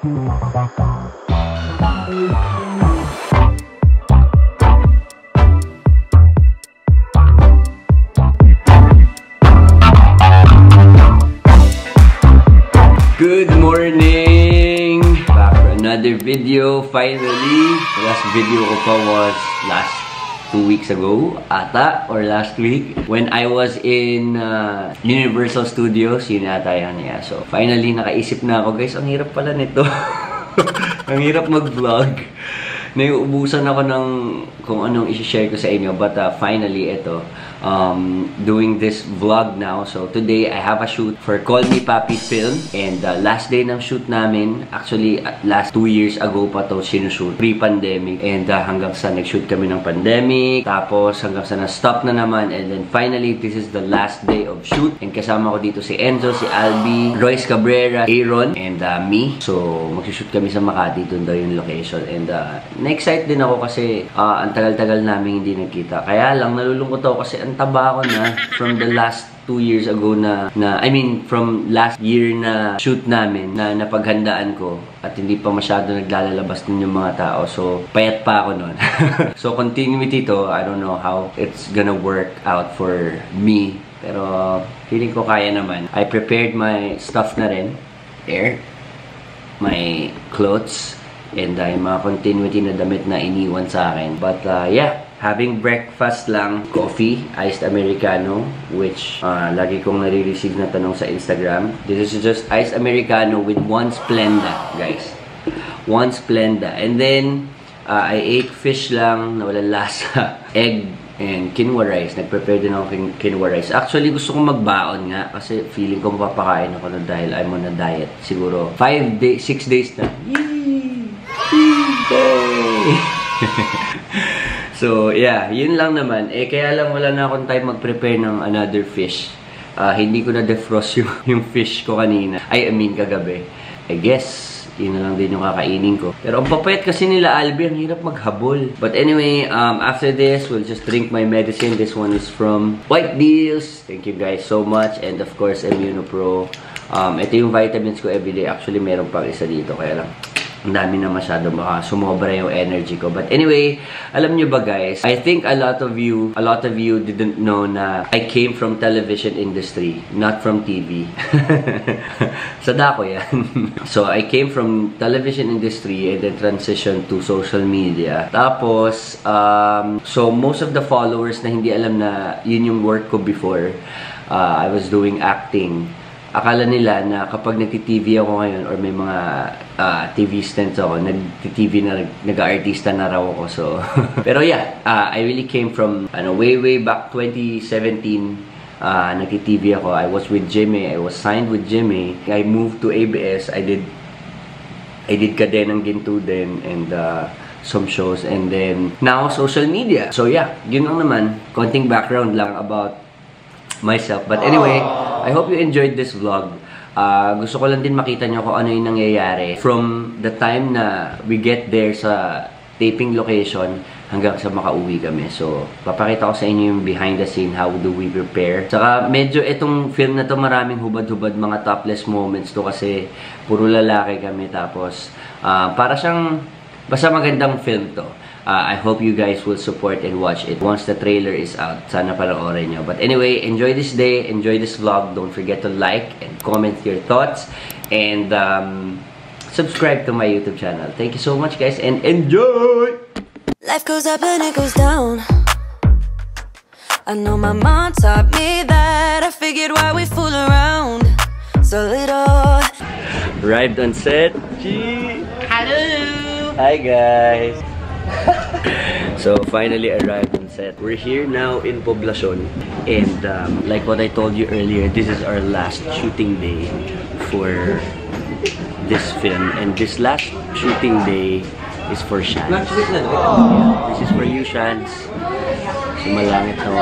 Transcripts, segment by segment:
Good morning! Back for another video, finally. The last video ko pa was last two weeks ago, ata, or last week, when I was in uh, Universal Studios, yun ata yan, yeah. So, finally, nakaisip na ako, guys, ang hirap pala nito. ang hirap mag-vlog. Naiubusan ako ng kung anong isi-share ko sa inyo, but uh, finally, ito, um, doing this vlog now. So today, I have a shoot for Call Me Papi Film. And uh, last day ng shoot namin, actually uh, last two years ago pa to sinushoot, pre-pandemic. And uh, hanggang sa nag-shoot kami ng pandemic, tapos hanggang sa na-stop na naman. And then finally, this is the last day of shoot. And kasama ko dito si Enzo, si Albi, Royce Cabrera, Aaron, and uh, me. So mag-shoot kami sa Makati, doon daw yung location. And uh, na-excite din ako kasi uh, ang tagal-tagal namin hindi nagkita. Kaya lang, nalulungkot ako kasi ang taba ko na from the last two years ago na, na I mean, from last year na shoot namin na napaghandaan ko at hindi pa masyado naglalabas din yung mga tao. So, payat pa ako nun. so, continuity to, I don't know how it's gonna work out for me. Pero, feeling ko kaya naman. I prepared my stuff na rin. There. My clothes. And uh, yung mga continuity na damit na iniwan sa akin. But, uh, yeah having breakfast lang, coffee, iced americano, which uh, lagi kong nare-receive na tanong sa Instagram. This is just iced americano with one Splenda, guys. One Splenda. And then, uh, I ate fish lang na walang lasa. Egg and quinoa rice. Nag-prepare din ako ng quinoa rice. Actually, gusto kong magbaon nga kasi feeling ko mapapakain ako na dahil I'm on a diet. Siguro 5 days, 6 days na. Yay! Yay! So, yeah, yun lang naman. Eh, kaya lang wala na akong time mag-prepare ng another fish. Uh, hindi ko na defrost yung, yung fish ko kanina. Ay, I mean, kagabi. I guess, yun na lang din yung kakainin ko. Pero ang papayat kasi nila, Albi, ang hirap maghabol. But anyway, um, after this, we'll just drink my medicine. This one is from White Deals. Thank you guys so much. And of course, Immunopro. Um, ito yung vitamins ko everyday. Actually, meron pang isa dito. Kaya lang, ang dami na masyado baka sumobra yung energy ko. But anyway, alam nyo ba guys, I think a lot of you, a lot of you didn't know na I came from television industry, not from TV. Sada ko yan. so, I came from television industry and then transition to social media. Tapos, um, so most of the followers na hindi alam na yun yung work ko before, uh, I was doing acting akala nila na kapag nagti-TV ako ngayon or may mga uh, ah, TV stints ako, nagti-TV na nag-artista na raw ako. So, pero yeah, uh, I really came from ano way way back 2017 uh, nagti-TV ako. I was with Jimmy. I was signed with Jimmy. I moved to ABS. I did I did Kadenang Ginto din and uh, some shows and then now social media. So yeah, yun lang naman. Konting background lang about myself. But anyway, I hope you enjoyed this vlog. Uh, gusto ko lang din makita nyo kung ano yung nangyayari from the time na we get there sa taping location hanggang sa makauwi kami. So, papakita ko sa inyo yung behind the scene, how do we prepare. Saka, medyo itong film na to maraming hubad-hubad mga topless moments to kasi puro lalaki kami. Tapos, uh, para siyang, basta magandang film to. Uh, I hope you guys will support and watch it once the trailer is out. Sana panoorin nyo. But anyway, enjoy this day. Enjoy this vlog. Don't forget to like and comment your thoughts. And um, subscribe to my YouTube channel. Thank you so much, guys. And enjoy! Life goes up and it goes down. I know my mom taught me that. I figured why we fool around so little. Arrived on set. Gee. Hello. Hi, guys. So finally arrived on set. We're here now in Poblacion and um, like what I told you earlier, this is our last shooting day for this film and this last shooting day is for Shans. Yeah, this is for you Shans. Sumalangit na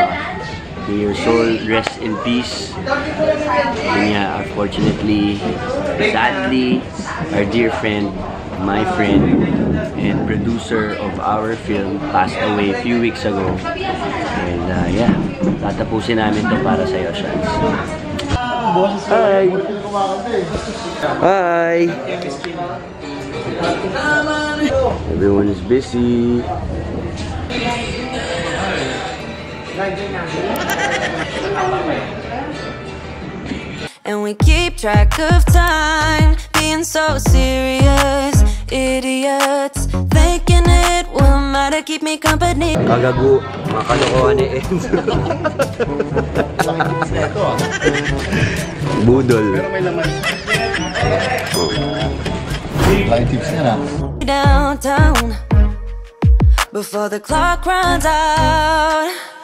May your soul rest in peace. And yeah, unfortunately, sadly, our dear friend, my friend, and producer of our film passed away a few weeks ago. And uh, yeah, tatapusin namin to para sa'yo, Shans. Hi! Hi! Everyone is busy. And we keep track of time, being so serious. Idiots, thinking it will matter, keep me company. Kagago, mga kalokohan ni Enzo. Ah. Budol. may laman. Flying tips niya na. Downtown, before the clock runs out.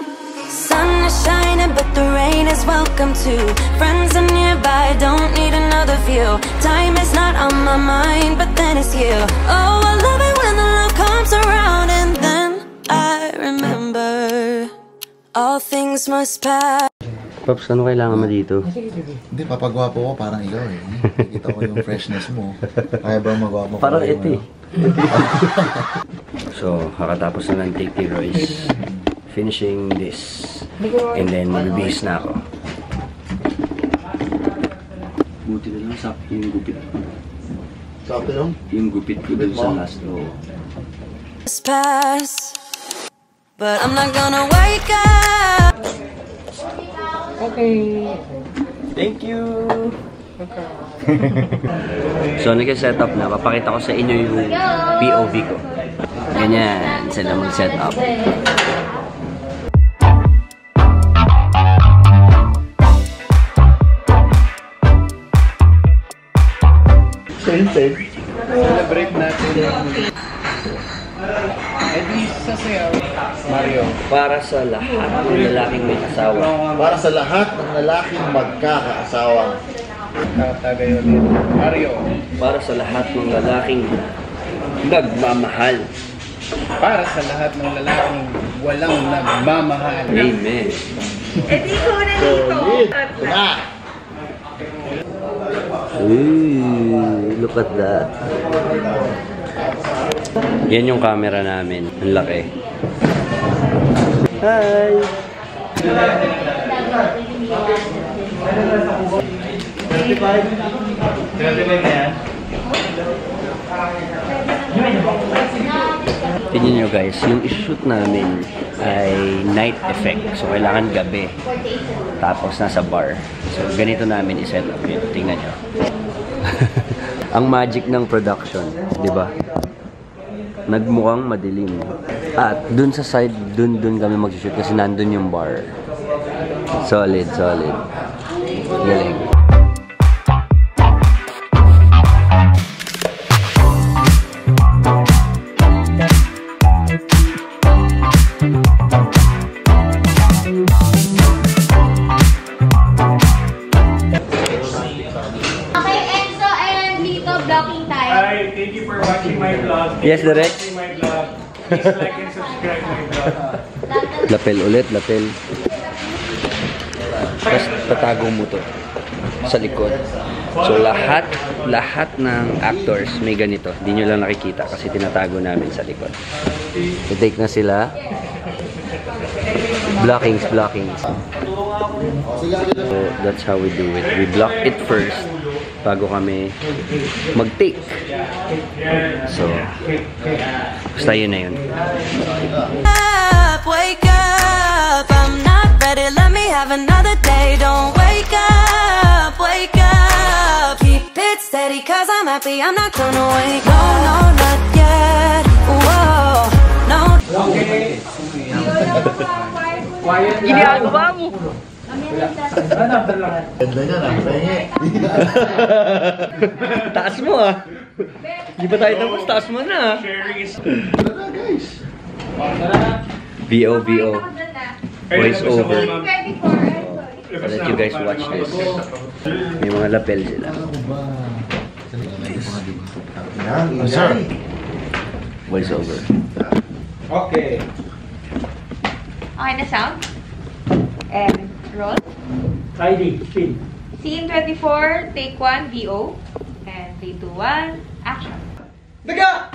Sun is shining, but the rain is welcome too. Friends are nearby, don't need another view. Time is not on my mind, but then it's you. Oh, I love it when the love comes around, and then I remember all things must pass. Pops, ano kailangan mo dito? Hindi, papagwapo ko parang ikaw eh. Nakikita ko yung freshness mo. Kaya ba magwapo ko? Parang ito eh. So, kakatapos na ng Take T Royce. Finishing this. And then, magbibihis na ako. Buti na lang sa yung gupit ko. Sakto yung? Yung gupit ko dun sa last row. Must pass, but I'm not gonna wake up. Thank you! so, nag-set up na. Papakita ko sa inyo yung POV ko. Ganyan, sila mag-set up. Celebrate natin yung Edi sa sayaw. Mario. Para sa lahat ng lalaking may asawa. Para sa lahat ng lalaking magkakaasawa. Tatagay ulit. Mario. Para sa lahat ng lalaking nagmamahal. Para sa lahat ng lalaking walang nagmamahal. Amen. Solid! Ito na! Ooh, look at that. Yan yung camera namin. Ang laki. Hi! Tingnan nyo guys, yung isushoot namin ay night effect. So, kailangan gabi. Tapos nasa bar. So, ganito namin i-set up yun. Tingnan nyo. Ang magic ng production, di ba? Nagmukhang madilim. At dun sa side, dun dun kami mag-shoot kasi nandun yung bar. Solid, solid. Galing. Hi, thank you for watching my vlog. Thank Yes, you for Direk. watching my vlog. Please like and subscribe my vlog. Lapel ulit, lapel. Tapos tatago mo to sa likod. So lahat, lahat ng actors may ganito. Hindi nyo lang nakikita kasi tinatago namin sa likod. I-take na sila. Blockings, blockings. So that's how we do it. We block it first bago kami mag-take. So, basta yun na yun. up, wake up. I'm not ready, let me have another day. Don't wake up, wake up. Keep it steady, cause I'm happy, I'm not gonna wake up. No, no, not yet. Whoa, no. Ganda niya na. Pengi. Taas mo ah! Hindi pa tayo tapos, taas mo na. Tara na guys. VO. Voice over. 24. I'll let you guys watch this. May mga lapel sila. Yan. Oh, sir. Voice over. Okay. Okay na sound? And roll. ID, spin. Scene 24, take 1, VO. And 3, 2, 1, action. Daga!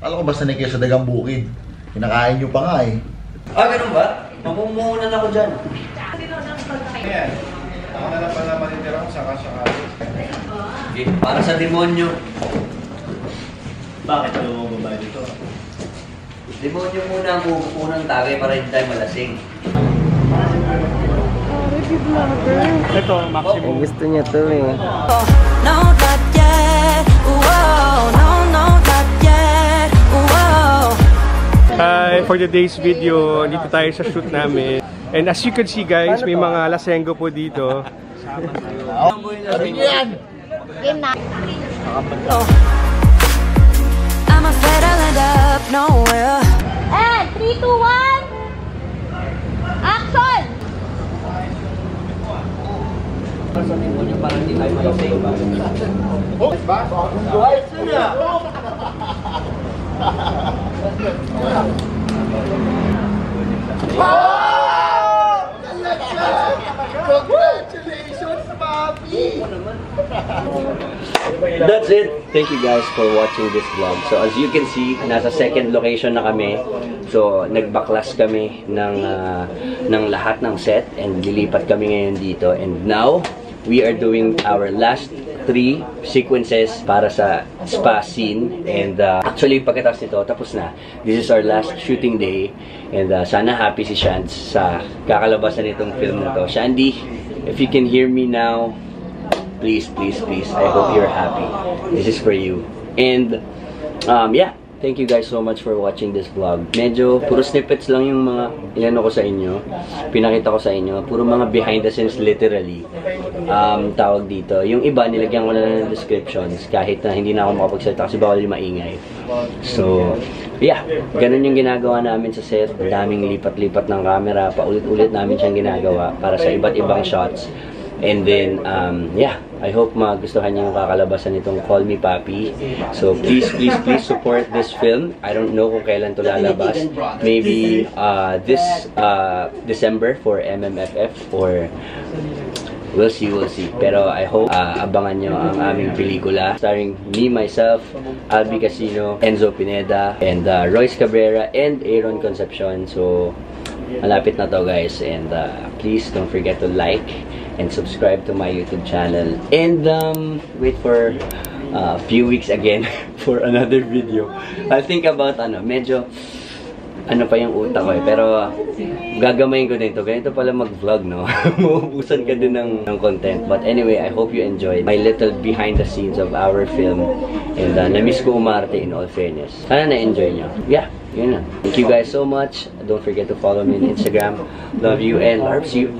Alam ko ba sanay kayo sa dagang bukid? Kinakain nyo pa nga eh. Ah, ganun ba? Mamumuhunan ako dyan. Ayan. Ako na lang pala matitira ko sakasakali. Okay, para sa demonyo. Bakit alam mo babae dito? Demonyo muna ang unang tagay para hindi tayo malasing. Ito, maximum. gusto niya to eh. No, not yet. Whoa, no, no, not yet. Whoa. Hi, for today's video, dito tayo sa shoot namin. And as you can see guys, may mga lasengo po dito. I'm afraid I'll end up nowhere. And 3, 2, 1. Action! Sa demonyo para hindi tayo malasing. That's it. Thank you guys for watching this vlog. So as you can see, nasa second location na kami. So nagbaklas kami ng ah, ng lahat ng set and lilipat kami ngayon dito. And now we are doing our last three sequences para sa spa scene. And uh, actually pagkatapos nito, tapos na. This is our last shooting day. And uh, sana happy si Shans sa kakalabasan nitong film na to. Shandy, if you can hear me now, please, please, please. I hope you're happy. This is for you. And, um, yeah. Thank you guys so much for watching this vlog. Medyo, puro snippets lang yung mga inano ko sa inyo. Pinakita ko sa inyo. Puro mga behind the scenes literally. Um, tawag dito. Yung iba, nilagyan ko na lang ng descriptions. Kahit na hindi na ako makapagsalita kasi bawal yung maingay. So, yeah. Ganun yung ginagawa namin sa set. Daming lipat-lipat ng camera. Paulit-ulit namin siyang ginagawa para sa iba't ibang shots. And then, um, yeah, I hope magustuhan niyo yung kakalabasan nitong Call Me Papi. So, please, please, please support this film. I don't know kung kailan to lalabas. Maybe uh, this uh, December for MMFF or We'll see, we'll see. Pero I hope uh, abangan nyo ang aming pelikula starring me, myself, Albi Casino, Enzo Pineda, and uh, Royce Cabrera, and Aaron Concepcion. So, malapit na to guys. And uh, please don't forget to like and subscribe to my YouTube channel. And um, wait for a few weeks again for another video. I'll think about ano, medyo ano pa yung utak ko eh. Pero gagamayin ko din to. Ganito pala mag-vlog, no? Maubusan ka din ng, ng content. But anyway, I hope you enjoyed my little behind the scenes of our film. And uh, na-miss ko umarte in all fairness. Sana na-enjoy nyo. Yeah, yun na. Thank you guys so much. Don't forget to follow me on Instagram. Love you and loves you.